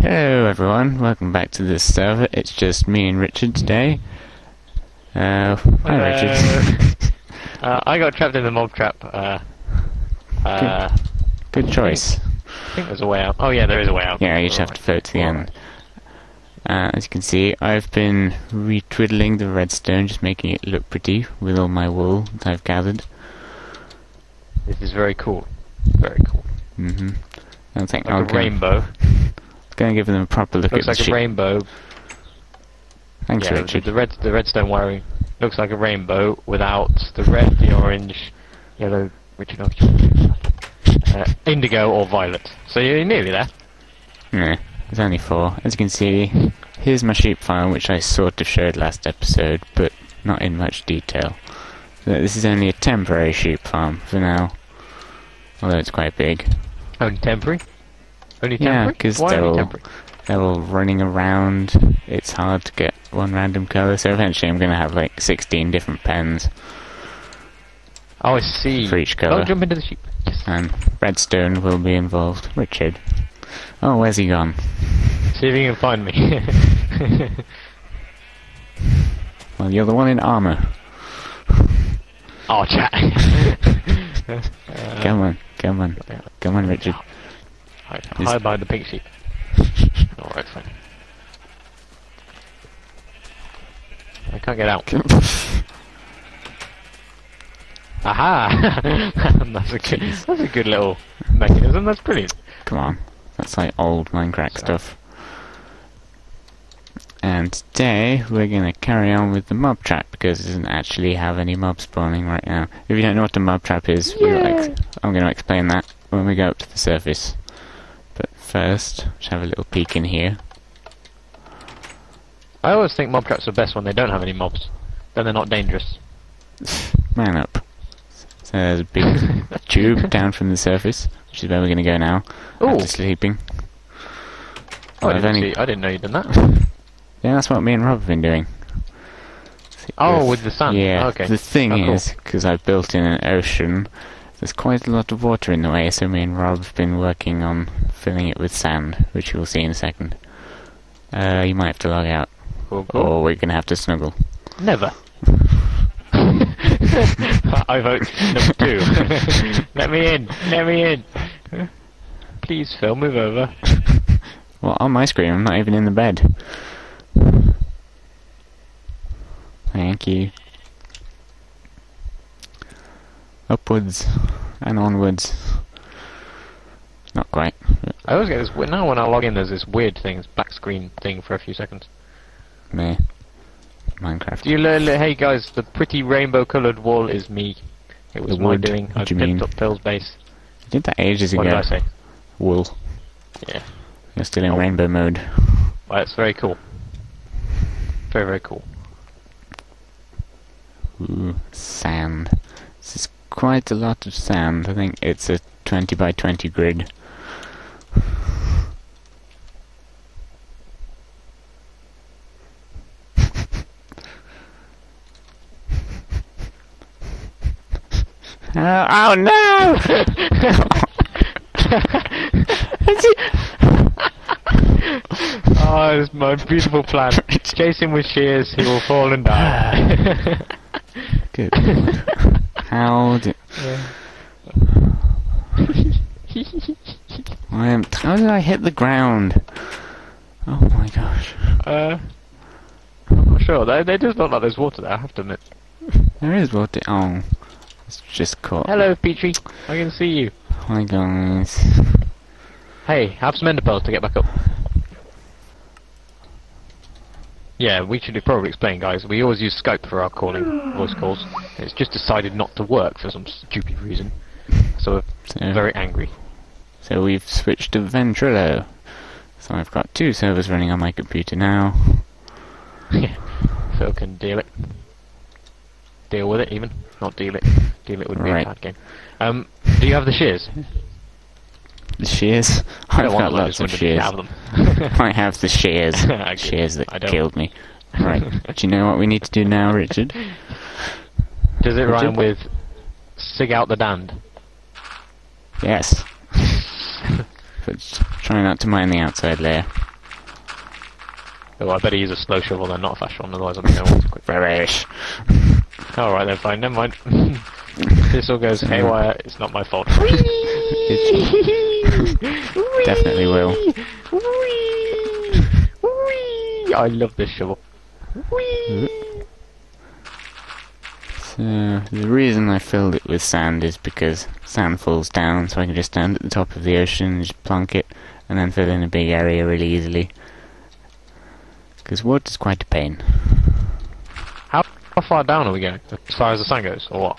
Hello everyone, welcome back to this server. It's just me and Richard today. Uh, hi Richard. uh, I got trapped in the mob trap. Uh, uh, Good choice. I think there's a way out. Oh yeah, there is a way out. Yeah, you just have to float to the end. Uh, as you can see, I've been retwiddling the redstone, just making it look pretty with all my wool that I've gathered. This is very cool. Very cool. Mm-hmm. I think Like I'll a go, rainbow. go and give them a proper look Looks at like the a ship. rainbow. Thanks, yeah, the, Richard. the red, the redstone wiring looks like a rainbow without the red, the orange, yellow, Richard, uh, indigo or violet. So you're nearly there. Yeah, there's only four. As you can see, here's my sheep farm, which I sort of showed last episode, but not in much detail. So this is only a temporary sheep farm for now, although it's quite big. Only temporary. Only Yeah, because they're all- They're all running around. It's hard to get one random colour, so eventually I'm going to have like 16 different pens Oh, I see. for each Don't jump into the sheep. Yes. and redstone will be involved. Richard. Oh, where's he gone? See if you can find me. Well, you're the one in armour. oh, chat. Come on, come on, come on, Richard. Hide, hide behind the pink sheep. Alright, fine. I can't get out. Aha! that's a good. Jeez. That's a good little mechanism. That's brilliant. Come on. That's like old Minecraft So- stuff. And today we're going to carry on with the mob trap because it doesn't actually have any mobs spawning right now. If you don't know what the mob trap is, we'll I'm going to explain that when we go up to the surface. First, let's have a little peek in here. I always think mob traps are best when they don't have any mobs. Then they're not dangerous. Man up. So there's a big tube down from the surface, which is where we're going to go now Ooh. after sleeping. Oh, I didn't, only- see, I didn't know you'd done that. Yeah, that's what me and Rob have been doing. Oh, with the sun. Yeah. Oh, okay. The thing Oh, cool. is, because I've built in an ocean, there's quite a lot of water in the way, so me and Rob have been working on filling it with sand, which you'll see in a second. Uh, you might have to log out, Cool, cool. or we're gonna have to snuggle. Never. I vote number two. Let me in. Let me in. Please, Phil, move over. Well, on my screen, I'm not even in the bed. Thank you. Upwards and onwards. Not quite. I always get this. Now when I log in, there's this weird thing, this black screen thing for a few seconds. Me. Minecraft. Do you learn? Hey guys, the pretty rainbow-coloured wall is me. It was The my wood, doing. what I do you picked mean? up Phil's base. You did that ages What ago. did I say? Wool. Yeah. You're still in Oh. rainbow mode. Well, it's very cool. Very very cool. Ooh, sand. This is quite a lot of sand. I think it's a 20 by 20 grid. oh, oh no! Oh, it's my beautiful plan. Chase him with shears, he will fall and die. Good. How did I am? How did I hit the ground? Oh my gosh! uh, I'm not sure. They, they just look like there's water there, I have to admit. There is water. Oh, it's just caught. Hello, Petrie. I can see you. Hi guys. Hey, have some ender pearls to get back up. Yeah, we should probably explain, guys. We always use Skype for our calling, voice calls. It's just decided not to work for some stupid reason. So we're So, very angry. so we've switched to Ventrilo. So I've got two servers running on my computer now. Yeah, Phil can deal it. Deal with it, even. Not deal it. Deal it would be Right. a bad game. Um, do you have the shears? The shears. I I've don't got lots of wondered if you shears. have them. I have the shears. I get shears that killed me. Right. Do you know what we need to do now, Richard? Does it Would rhyme with Sig out the dand? Yes. but try not to mine the outside layer. Oh, I better use a slow shovel then, not a fast one, otherwise I'm going to quick. Rubbish. Alright then, fine, never mind. this all goes haywire, it's not my fault. Definitely will. I love this shovel. So, the reason I filled it with sand is because sand falls down, so I can just stand at the top of the ocean and just plonk it, and then fill in a big area really easily. Because water's quite a pain. How far down are we going? As far as the sand goes, or what?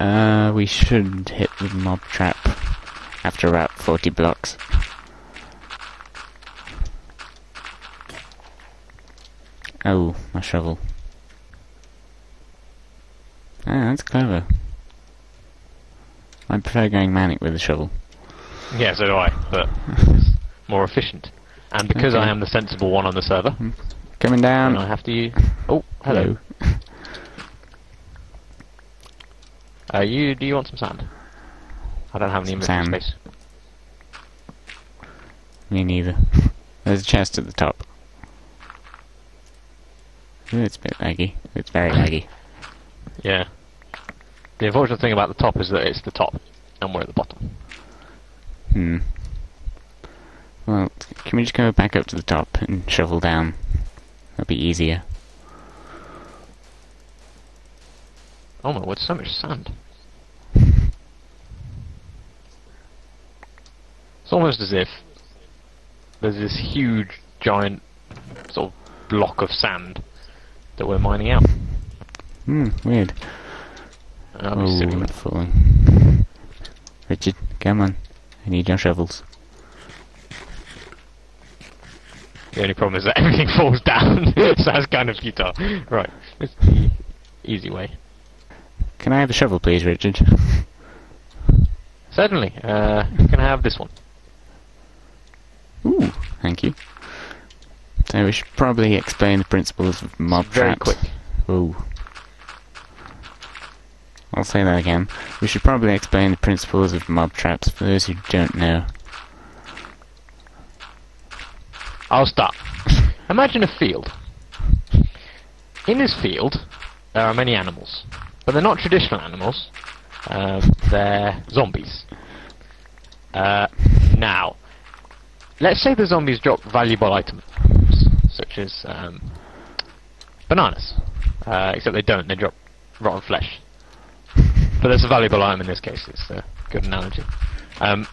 Uh, we should hit the mob trap after about 40 blocks. Oh, my shovel. Ah, that's clever. I prefer going manic with the shovel. Yeah, so do I, but it's more efficient. And because I am the sensible one on the server, Coming and I down. have to use... Oh, hello. Uh, you, do you want some sand? I don't have any inventory space. Me neither. There's a chest at the top. It's a bit laggy. It's very laggy. Yeah. The unfortunate thing about the top is that it's the top, and we're at the bottom. Hmm. Well, can we just go back up to the top and shovel down? That'd be easier. Oh my word, so much sand. It's almost as if there's this huge, giant, sort of block of sand that we're mining out. Hmm, weird. And I'll be Oh, silly I'm falling. Richard, come on. I need your shovels. The only problem is that everything falls down, so that's kind of futile. Right, it's the easy way. Can I have a shovel, please, Richard? Certainly, uh, can I have this one? Ooh, thank you. So we should probably explain the principles of mob very traps. quick. Ooh. I'll say that again. We should probably explain the principles of mob traps for those who don't know. I'll start. Imagine a field. In this field, there are many animals, but they're not traditional animals. Um, they're zombies. Uh, now, let's say the zombies drop valuable items, such as um, bananas. Uh, except they don't; they drop rotten flesh. But that's a valuable item in this case. It's a good analogy. Um,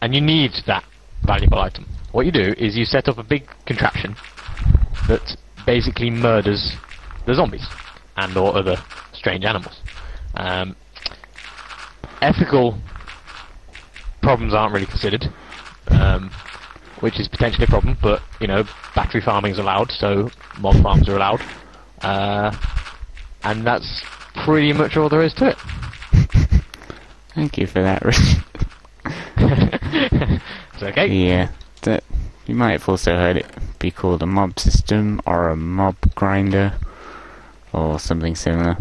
and you need that valuable item. What you do is you set up a big contraption that basically murders the zombies and or other strange animals. Um, ethical problems aren't really considered, um, which is potentially a problem. But you know, battery farming is allowed, so mob farms are allowed, uh, and that's pretty much all there is to it. Thank you for that, it's okay. Yeah, that you might have also heard it be called a mob system or a mob grinder or something similar.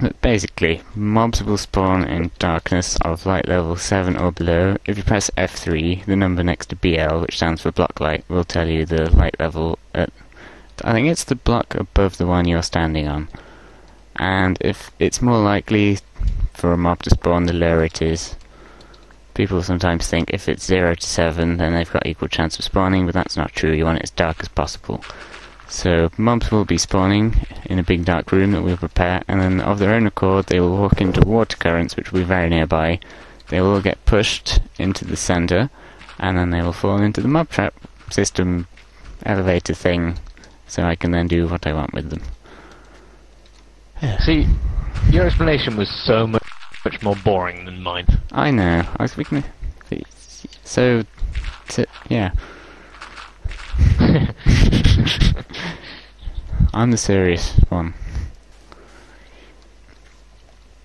But basically, mobs will spawn in darkness of light level 7 or below. If you press F3, the number next to BL, which stands for block light, will tell you the light level at. I think it's the block above the one you're standing on. And if it's more likely for a mob to spawn, the lower it is. People sometimes think if it's 0 to 7, then they've got equal chance of spawning, but that's not true. You want it as dark as possible. So, mobs will be spawning in a big dark room that we'll prepare, and then of their own accord, they will walk into water currents, which will be very nearby. They will get pushed into the center, and then they will fall into the mob trap system elevator thing, so I can then do what I want with them. See, your explanation was so much, much more boring than mine. I know. I was thinking. So, yeah. I'm the serious one.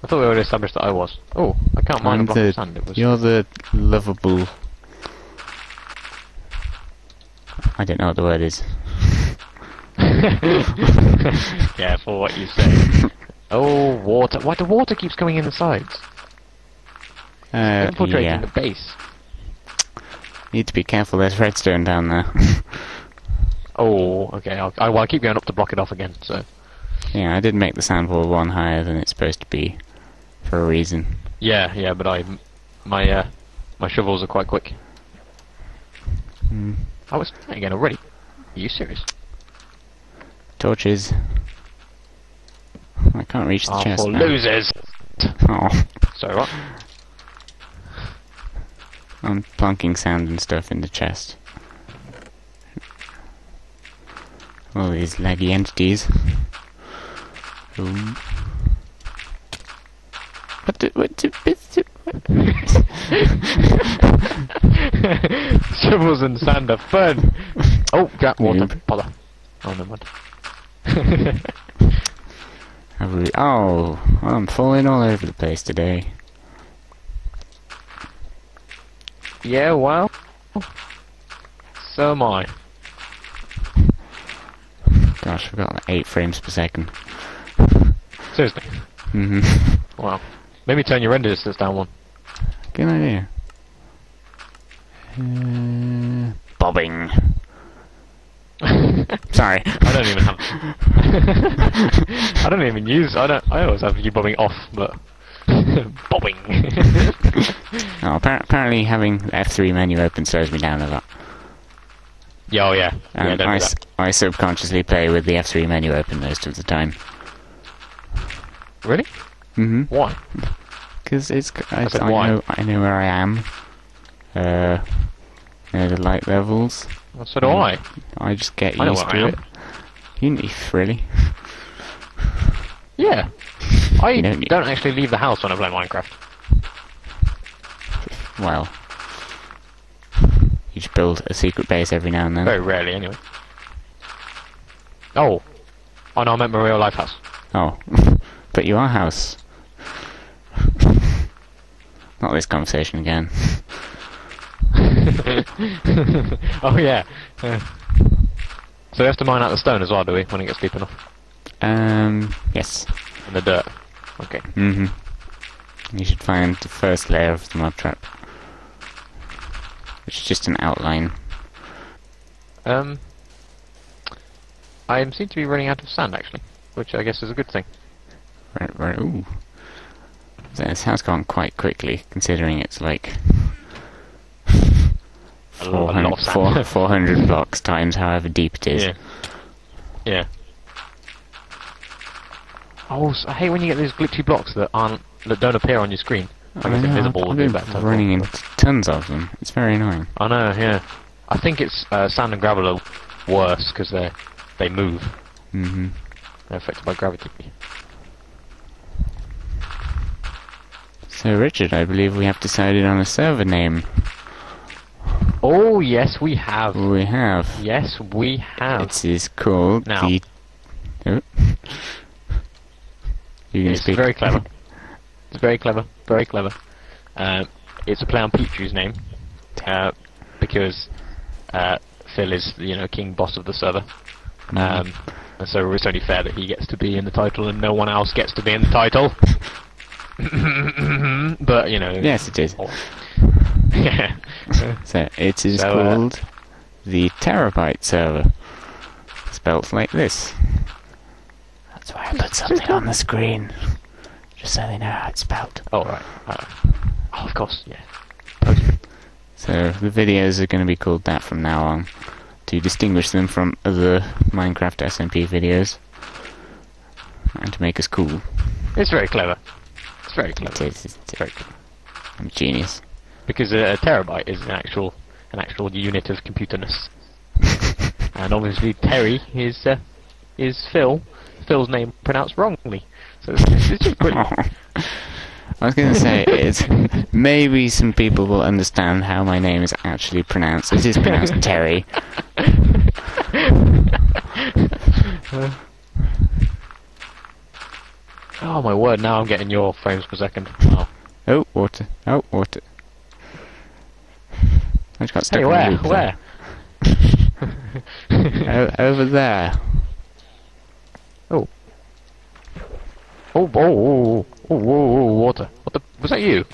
I thought we already established that I was. Oh, I can't mind a block of the. sand. It was. You're the lovable. I don't know what the word is. yeah, for what you say. oh, water. Why the water keeps coming in the sides? Uh, Infiltrating yeah. the base. Need to be careful. There's redstone down there. Oh, okay. I'll, I, well, I keep going up to block it off again. So Yeah, I did make the sand wall one higher than it's supposed to be, for a reason. yeah, yeah. But I, my uh, my shovels are quite quick. Hmm. Oh, it's night again already. Are you serious? Torches. I can't reach the Oh, chest for now. losers. Oh, Sorry, what? I'm plonking sand and stuff in the chest. All these laggy entities. Ooh. What the, what the, what the, Shovels and sand are fun. Oh, got water. Noob. Bother. Oh, never mind. have we, oh, I'm falling all over the place today. yeah, well. So am I. Gosh, I've got like 8 frames per second. Seriously. Mm hmm Wow. Maybe turn your render distance down one. Good idea. Uh, bobbing. Sorry. I don't even have. I don't even use. I don't. I always have you bobbing off, but bobbing. Oh, apparently having the F3 menu open slows me down a lot. Yeah, oh yeah. yeah, I, do s- that. I subconsciously play with the F3 menu open most of the time. Really? Mm-hmm. Why? Because it's, I, I know I know where I am. Uh, know the light levels. Well, so do. I. I just get I used to I it. You need really. Yeah. I You don't don't, actually leave the house when I play Minecraft. Well, you just build a secret base every now and then. Very rarely, anyway. Oh. Oh no, I meant my real life house. Oh, but you are house. Not this conversation again. oh yeah. yeah. So we have to mine out the stone as well, do we, when it gets deep enough? Um, yes. And the dirt. Okay. hmm You should find the first layer of the mud trap. Which is just an outline. Um, I seem to be running out of sand actually, which I guess is a good thing. Right, right, ooh. This has gone quite quickly, considering it's like A lo- a lot of 400, 400 blocks times however deep it is. Yeah. Yeah. Oh, I hate when you get these glitchy blocks that aren't that don't appear on your screen. I guess invisible would be better running into tons of them. It's very annoying. I know, yeah. I think it's uh, sand and gravel are worse because they they move. hmm They're affected by gravity. So, Richard, I believe we have decided on a server name. Oh yes, we have. We have. Yes, we have. It is called Now. the. Oh. You can It's speak. very clever. It's very clever. Very clever. Um, it's a play on Pichu's name uh, because uh, Phil is, you know, king boss of the server. Um, and so it's only fair that he gets to be in the title and no one else gets to be in the title. but you know, yes, it is. oh. yeah. So it is So, uh, called the Pterabyte server. Spelt like this. That's why I put something on the screen, just so they know how it's spelt. oh right. Uh, oh, of course. Yeah. So the videos are going to be called that from now on, to distinguish them from other Minecraft SMP videos, and to make us cool. It's very clever. It's very clever. is. It's It's very clever. I'm a genius. Because a, a terabyte is an actual an actual unit of computerness. and obviously Terry is uh, is Phil. Phil's name pronounced wrongly. So just. I was going to say, it's maybe some people will understand how my name is actually pronounced. It is pronounced Terry. oh my word! Now I'm getting your frames per second. Wow. Oh, water. Oh, water. I just got stuck Hey, where? Where? there. Over there. Oh, oh, oh, oh, oh, oh, oh, water. What the? Was that you?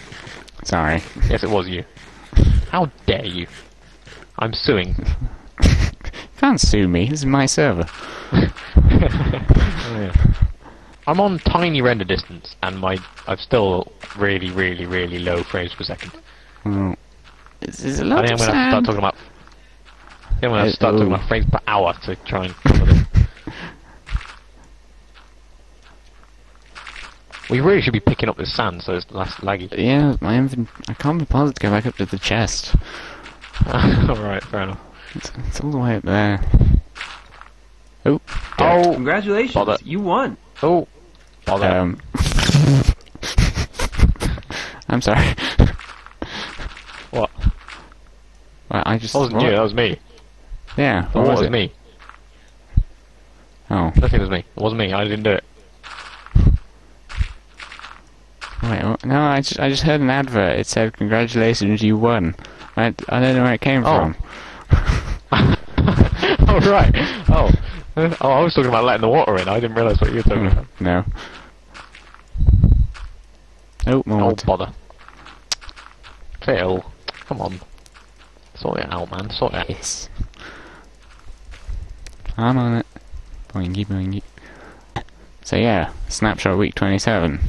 Sorry. Yes, it was you. How dare you? I'm suing. Can't can't sue me. This is my server. Oh, yeah. I'm on tiny render distance, and my I've still really, really, really low frames per second. This is a lot I think I'm gonna have to start talking about. I think I'm gonna have Uh, to start talking ooh. about frames per hour to try and. cover this. We really should be picking up this sand so it's less laggy. Yeah, my invent. I can't be bothered to go back up to the chest. Alright, fair enough. It's, it's all the way up there. Oh. Oh, Congratulations, Bother. you won. oh, bother. Um. I'm sorry. what? Well, I just. That wasn't you, that was me. Yeah. What, What was, was it? me? Oh. Nothing was me. It wasn't me. I didn't do it. Wait. What? No, I just I just heard an advert. It said, "Congratulations, you won." I I don't know where it came Oh. from. oh right. Oh. Oh, I was talking about letting the water in. I didn't realise what you were talking hmm, about. No. Oh, more Oh water. bother. Phil, come on. Sort it out, man. Sort it out. Yes. I'm on it. Boingy boingy. So yeah, snapshot week 27.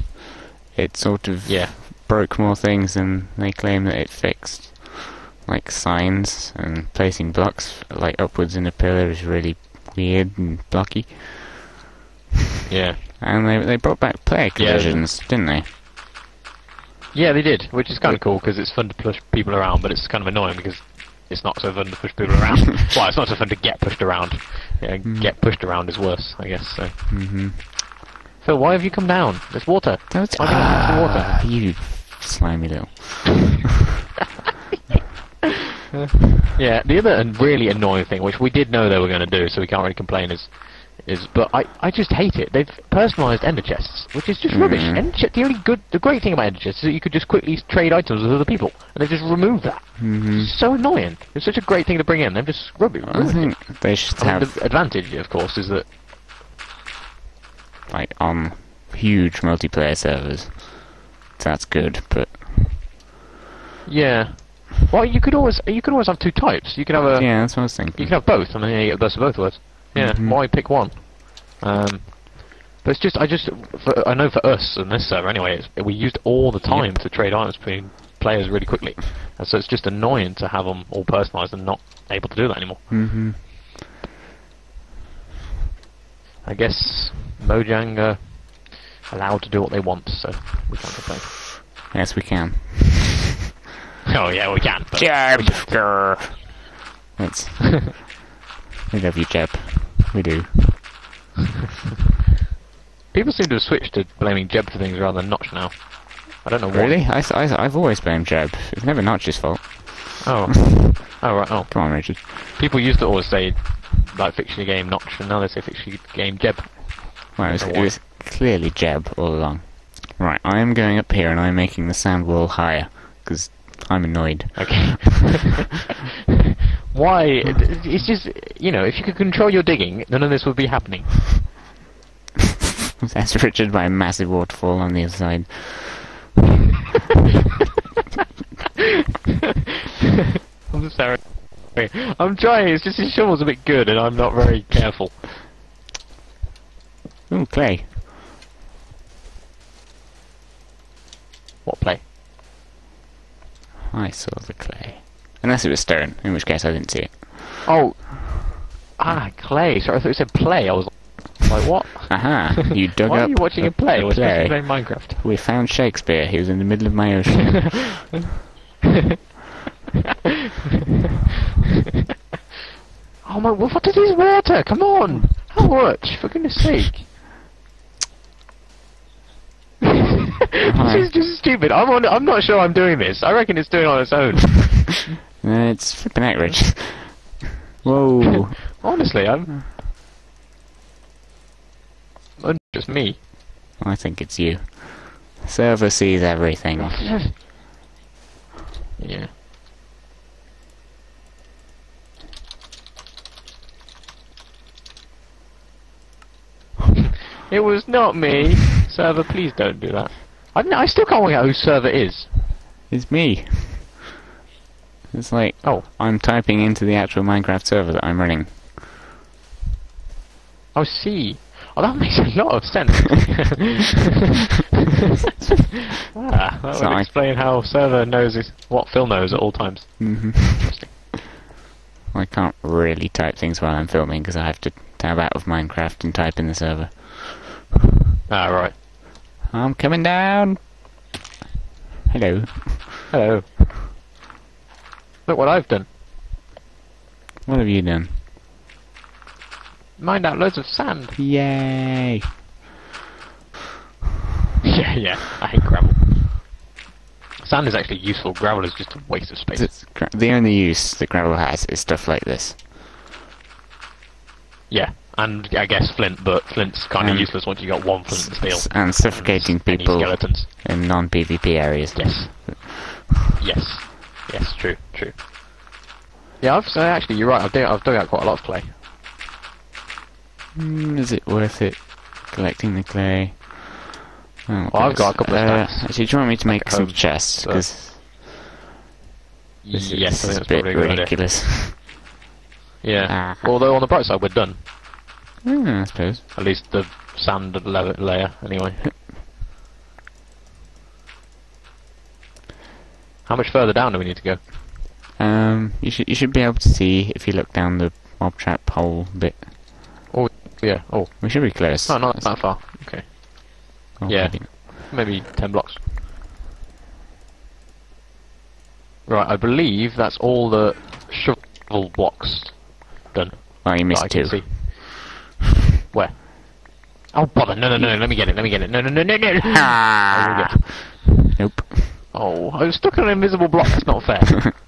It sort of Yeah. broke more things than they claim that it fixed. Like signs and placing blocks like upwards in a pillar is really weird and blocky. Yeah. And they they brought back player Yeah. collisions, didn't they? Yeah, they did, which is kind of cool because it's fun to push people around, but it's kind of annoying because it's not so fun to push people around. well, it's not so fun to get pushed around. Yeah, get pushed around is worse, I guess. So, Mm-hmm. Phil, why have you come down? There's water. Don't Why do you water? Ah, you slimy little. Yeah, the other and really annoying thing, which we did know they were going to do, so we can't really complain, is, is but I, I just hate it. They've personalised ender chests, which is just rubbish. Mhm. Ender the only good, the great thing about ender chests is that you could just quickly trade items with other people, and they just removed that. Mm-hmm. It's so annoying. It's such a great thing to bring in. They've just rubbed it. I think they should I mean, have the advantage, of course, is that like on huge multiplayer servers. That's good, but yeah. Well, you could always you could always have two types. You could have a yeah, that's what I was thinking. you can have both. I mean, yeah, you get the best of both worlds. Yeah. Mhm. Why pick one? Um, but it's just I just for, I know for us and this server anyway, it's, we used all the time to trade items between players really quickly, and so it's just annoying to have them all personalised and not able to do that anymore. Mm-hmm. I guess Mojang are allowed to do what they want, so we can't complain. Yes, we can. Oh yeah, we can. But Jeb, grr. That's. we love you, Jeb. We do. People seem to have switched to blaming Jeb for things rather than Notch now. I don't know why. Really? I, I, have always blamed Jeb. It's never Notch's fault. Oh. oh right. Oh. Come on, Richard. People used to always say like fix your game Notch, and now they say fix your game Jeb. Well, it was, it was clearly Jeb all along. Right, I am going up here and I'm making the sand wall higher because I'm annoyed. Okay. Why? It's just you know, if you could control your digging, none of this would be happening. That's Richard by a massive waterfall on the other side. I'm sorry. I'm trying. It's just his shovel's a bit good, and I'm not very careful. Ooh, clay. What play? I saw the clay. Unless it was stone, in which case I didn't see it. Oh. Ah, clay. Sorry, I thought you said play. I was like, what? Aha! You dug Why up are you watching a, play? a We're supposed play. be playing Minecraft. We found Shakespeare. He was in the middle of my ocean. Oh my! What is this water? Come on! How much? For goodness sake! This is just stupid. I'm on. I'm not sure I'm doing this. I reckon it's doing it on its own. It's flipping out, Rich. Whoa! Honestly, I'm. I'm just me. I think it's you. Server sees everything. yeah. It was not me. Server, please don't do that. I, don't I still can't work out who server is. It's me. It's like Oh. I'm typing into the actual Minecraft server that I'm running. Oh, see. Oh, that makes a lot of sense. ah, that would explain how server knows what Phil knows at all times. hmm I can't really type things while I'm filming because I have to tab out of Minecraft and type in the server. Ah, right. I'm coming down. Hello. Hello. Look what I've done. What have you done? Mined out loads of sand. Yay! yeah, yeah. I hate gravel. Sand is actually useful. Gravel is just a waste of space. Gra- the only use that gravel has is stuff like this. Yeah, and I guess flint, but flint's kind of And- useless once you got one flint and steel. And suffocating Any people skeletons. in non-PvP areas. Yes. Yes. Yes. True. True. Yeah, I've so actually you're right. I've dug, I've dug out quite a lot of clay. Mm, is it worth it collecting the clay? Oh, Well, I've got a couple of uh, stacks Actually, do you want me to make some chests? Because this, is- yes, I this is a bit probably idea. ridiculous. Yeah. Ah. Although on the bright side, we're done. Hmm, I suppose. At least the sand la- layer, anyway. How much further down do we need to go? Um, you should you should be able to see if you look down the mob trap hole bit. Oh yeah. Oh, We should be close. no, not that far. Okay. Oh, yeah. maybe. Maybe ten blocks. Right, I believe that's all the shovel blocks done. Well, you missed two. Where? Oh bother! No, no, no! Let me get it! Let me get it! No, no, no, no, no! Ah! Nope. Oh, I was stuck on an invisible block. That's not fair.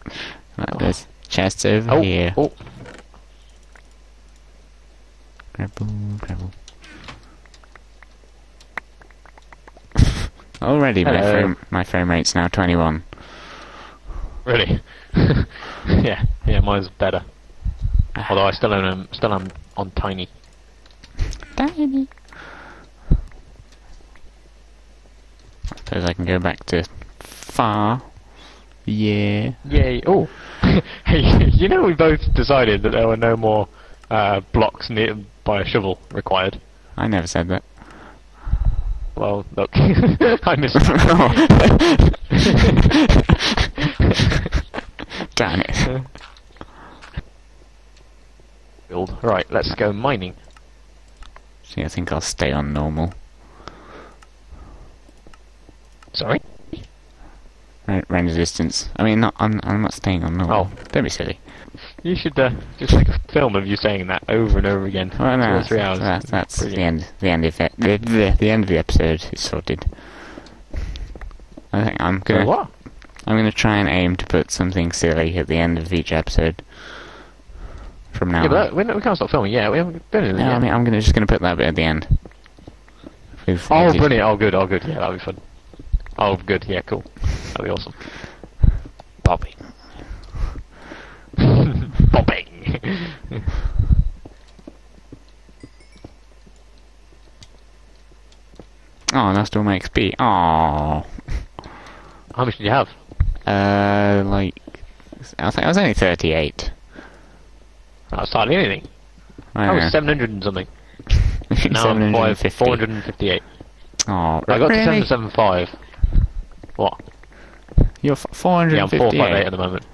Right, there's chests over oh, here. oh, Gravel, gravel. Already, my frame my frame rate's now 21. really? yeah, yeah. Mine's better. Although I still am, still am on tiny. Tiny. I suppose I can go back to far. Yeah. Yay! Oh, hey, you know we both decided that there were no more uh, blocks near by a shovel required. I never said that. Well, look, I missed. Damn it. Build. Right, let's go mining. See, I think I'll stay on normal. Sorry. Range Render distance. I mean, not, I'm, I'm not staying on normal. Oh. Don't be silly. You should uh, just make a film of you saying that over and over again. Well, no, or three hours. That's, that's the end. The end of it. The, the, the end of the episode is sorted. I think I'm gonna. what? I'm gonna try and aim to put something silly at the end of each episode. From now Yeah, but that, we, we can't stop filming. Yeah, we haven't done anything No, yet. I mean, I'm gonna just gonna put that bit at the end. Oh, brilliant! Oh, good. Oh, good. Yeah, that'll be fun. Oh, good. Yeah, cool. That'll be awesome. Bobbing. Bobbing. Oh, that's still my XP. Oh, How much did you have? uh, like I think I was only 38. That was hardly anything. I I was 700 and something. Now I'm 750. 458. Oh, I got really? to 775. What? You're f- Yeah, I'm 458. 458 at the moment.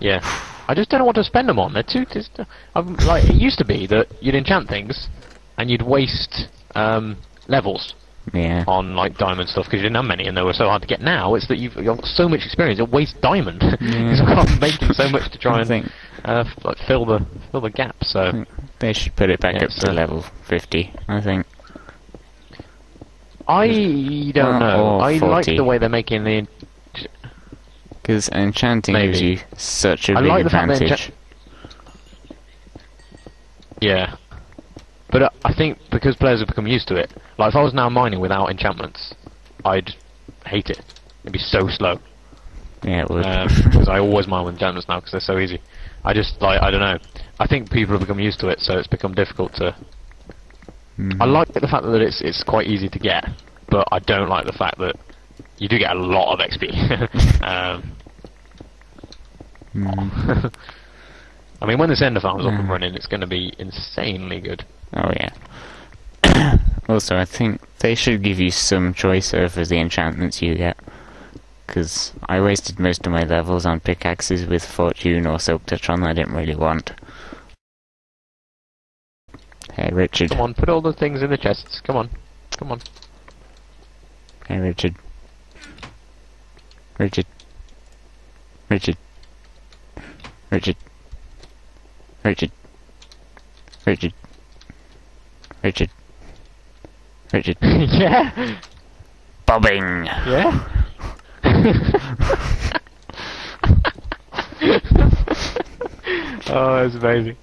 Yeah. I just don't know what to spend them on. They're too. Just, I'm, like it used to be that you'd enchant things, and you'd waste um, levels Yeah. on like diamond stuff because you didn't have many and they were so hard to get. Now it's that you've, you've got so much experience, you waste diamond. Yeah. so I'm making so much to try and think uh, f- like fill the fill the gap. So they should put it back Yeah, up to level 50. I think. I don't know. I like the way they're making the. Because enchanting gives you such a I big like the fact that advantage. Yeah. But uh, I think because players have become used to it, like if I was now mining without enchantments, I'd hate it. It'd be so slow. yeah, it would. Because I always mine with enchantments now because they're so easy. I just like I don't know. I think people have become used to it, so it's become difficult to. Mhm. I like the fact that it's it's quite easy to get, but I don't like the fact that you do get a lot of XP. um, Mhm. I mean, when this ender farm farm's up and Mm. running, it's going to be insanely good. Oh yeah. also, I think they should give you some choice over the enchantments you get. Because I wasted most of my levels on pickaxes with Fortune or Silk Touch on that I didn't really want. Hey Richard. Come on, put all the things in the chests. Come on, come on. Hey Richard. Richard. Richard. Richard. Richard. Richard. Richard. Richard. yeah, Bobbing! yeah. oh, that's amazing.